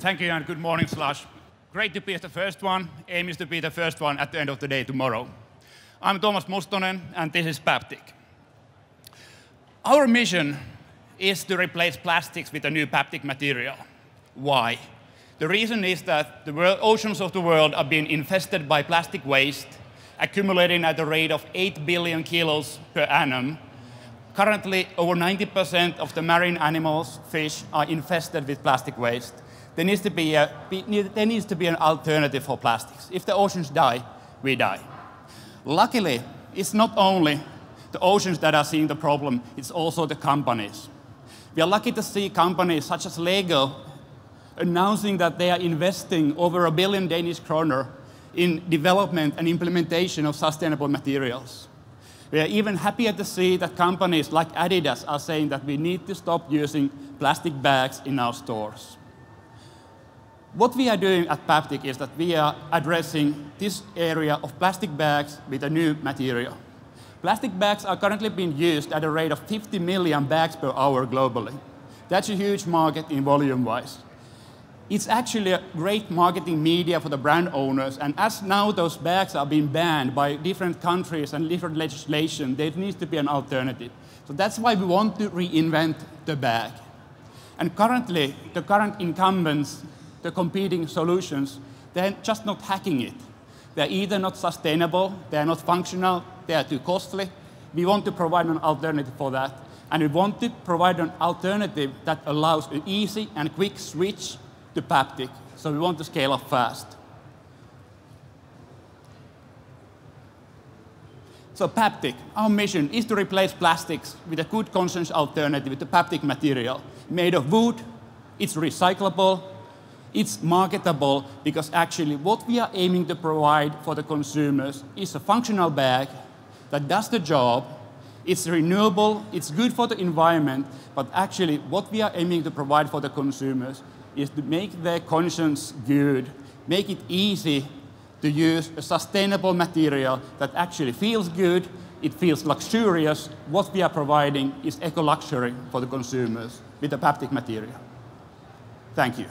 Thank you and good morning, Slush. Great to be the first one. Aim is to be the first one at the end of the day tomorrow. I'm Tuomas Mustonen, and this is Paptic. Our mission is to replace plastics with a new Paptic material. Why? The reason is that the world, oceans of the world are being infested by plastic waste, accumulating at the rate of 8 billion kilos per annum. Currently, over 90% of the marine animals, fish, are infested with plastic waste there needs to be, a, there needs to be an alternative for plastics. If the oceans die, we die. Luckily, it's not only the oceans that are seeing the problem, it's also the companies. We are lucky to see companies such as Lego announcing that they are investing over a billion Danish kroner in development and implementation of sustainable materials. We are even happier to see that companies like Adidas are saying that we need to stop using plastic bags in our stores. What we are doing at Paptic is that we are addressing this area of plastic bags with a new material. Plastic bags are currently being used at a rate of 50 million bags per hour globally. That's a huge market in volume-wise. It's actually a great marketing media for the brand owners, and as now those bags are being banned by different countries and different legislation, there needs to be an alternative. So that's why we want to reinvent the bag. And currently, the current incumbents the competing solutions, they're just not hacking it. They're either not sustainable, they're not functional, they are too costly. We want to provide an alternative for that. And we want to provide an alternative that allows an easy and quick switch to Paptic. So we want to scale up fast. So Paptic, our mission is to replace plastics with a good conscience alternative with the Paptic material. Made of wood, it's recyclable, it's marketable because actually what we are aiming to provide for the consumers is a functional bag that does the job, it's renewable, it's good for the environment, but actually what we are aiming to provide for the consumers is to make their conscience good, make it easy to use a sustainable material that actually feels good, it feels luxurious. What we are providing is eco-luxury for the consumers with the Paptic material. Thank you.